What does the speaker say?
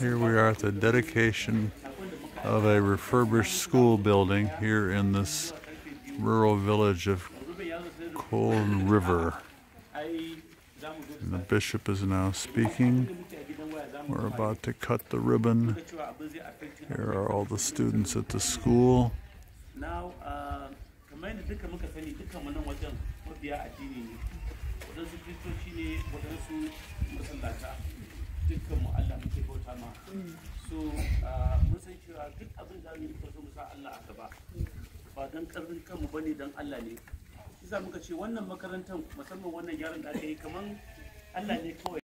Here we are at the dedication of a refurbished school building here in this rural village of Kogam River. And the bishop is now speaking. We're about to cut the ribbon. Here are all the students at the school. Muke bauta ma. So mun san cewa duk abin da mu yi so mu sa Allah a gaba. Ba dan ƙarfin kanmu ba ne dan Allah ne. Shi muka ce wannan makarantar musamman wannan gyaran da aka yi kaman Allah ne kawai.